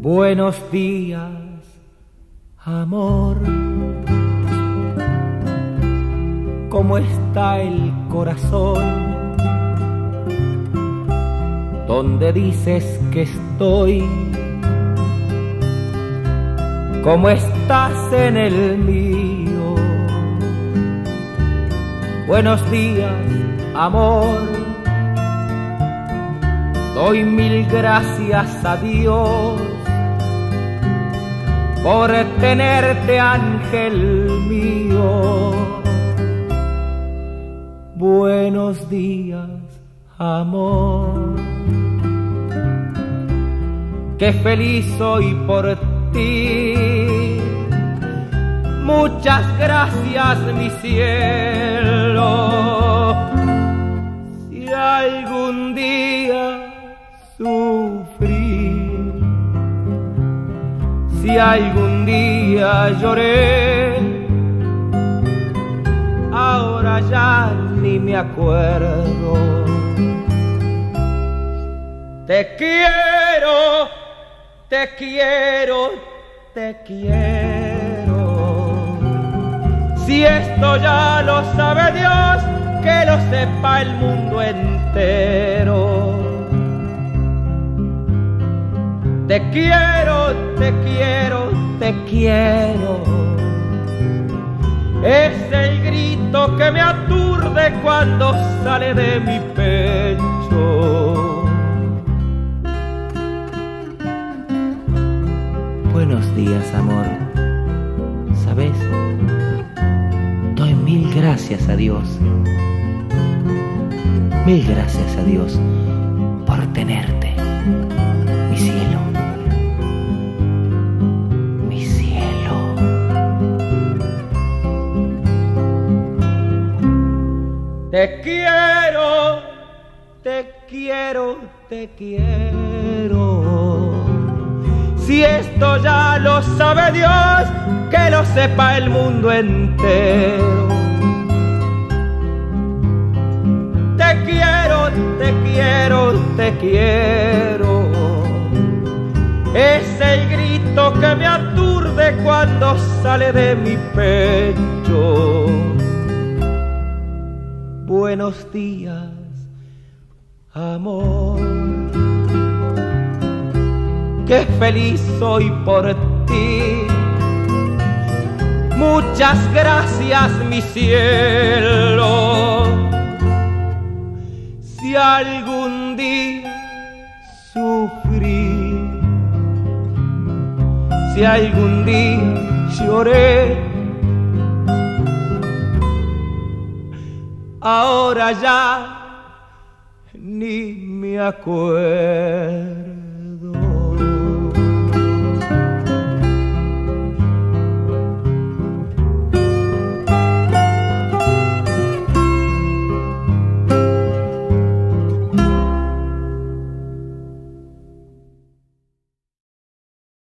Buenos días, amor. ¿Cómo está el corazón? ¿Dónde dices que estoy? ¿Cómo estás en el mío? Buenos días, amor. Doy mil gracias a Dios por tenerte, ángel mío. Buenos días, amor. Qué feliz soy por ti. Muchas gracias, mi cielo. Si algún día sufrí, si algún día lloré, ahora ya ni me acuerdo. Te quiero, te quiero, te quiero. Si esto ya lo sabe Dios, que lo sepa el mundo entero. Te quiero, te quiero, te quiero. Es el grito que me aturde cuando sale de mi pecho. Buenos días, amor. ¿Sabes? Doy mil gracias a Dios. Mil gracias a Dios por tenerte, mi cielo. Te quiero, te quiero, te quiero. Si esto ya lo sabe Dios, que lo sepa el mundo entero. Te quiero, te quiero, te quiero. Es el grito que me aturde cuando sale de mi pecho. Buenos días, amor. Qué feliz soy por ti. Muchas gracias, mi cielo. Si algún día sufrí, si algún día lloré, ahora ya ni me acuerdo.